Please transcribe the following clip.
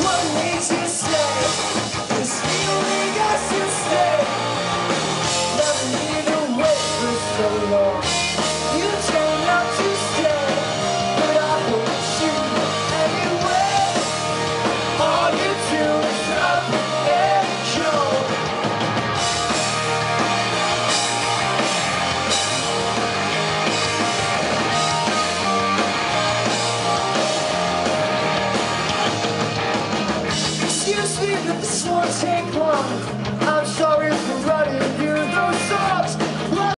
What makes you speed of the swan take one.